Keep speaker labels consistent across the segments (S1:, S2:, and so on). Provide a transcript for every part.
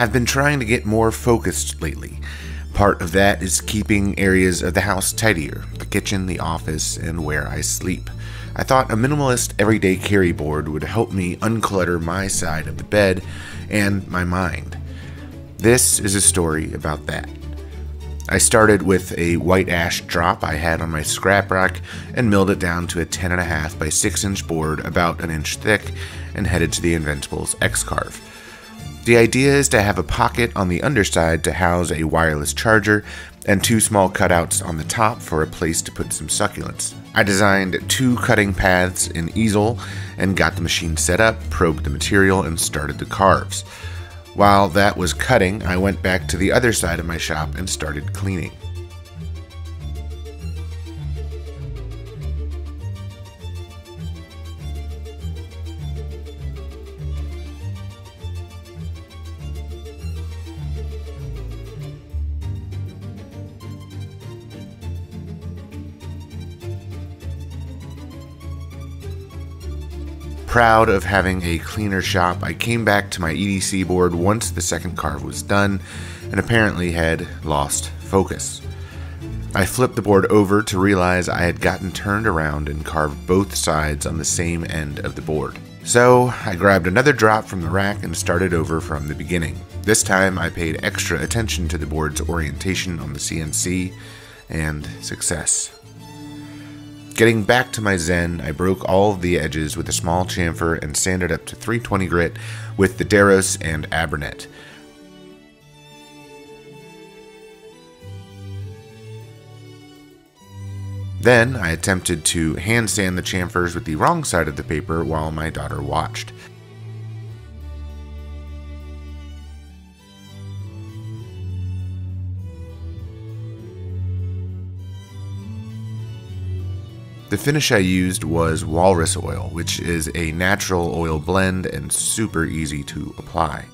S1: I've been trying to get more focused lately. Part of that is keeping areas of the house tidier the kitchen, the office, and where I sleep. I thought a minimalist everyday carry board would help me unclutter my side of the bed and my mind. This is a story about that. I started with a white ash drop I had on my scrap rack and milled it down to a 10.5 by 6 inch board about an inch thick and headed to the Inventables X Carve. The idea is to have a pocket on the underside to house a wireless charger and two small cutouts on the top for a place to put some succulents. I designed two cutting paths in easel and got the machine set up, probed the material, and started the carves. While that was cutting, I went back to the other side of my shop and started cleaning. Proud of having a cleaner shop, I came back to my EDC board once the second carve was done and apparently had lost focus. I flipped the board over to realize I had gotten turned around and carved both sides on the same end of the board. So I grabbed another drop from the rack and started over from the beginning. This time I paid extra attention to the board's orientation on the CNC and success. Getting back to my Zen, I broke all of the edges with a small chamfer and sanded up to 320 grit with the Deros and Abranet. Then I attempted to hand sand the chamfers with the wrong side of the paper while my daughter watched. The finish I used was walrus oil, which is a natural oil blend and super easy to apply.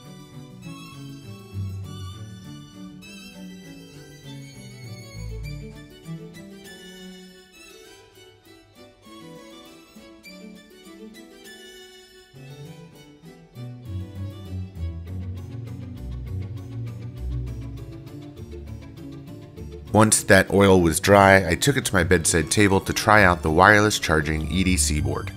S1: Once that oil was dry, I took it to my bedside table to try out the wireless charging EDC board.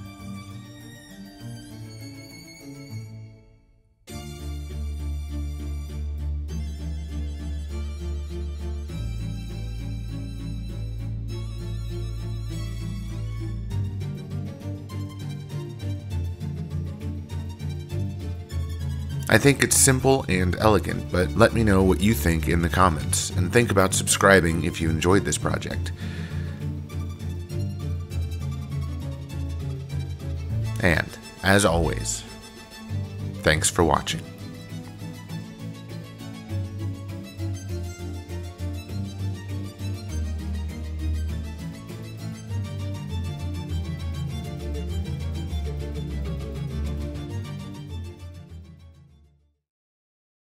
S1: I think it's simple and elegant, but let me know what you think in the comments, and think about subscribing if you enjoyed this project. And, as always, thanks for watching.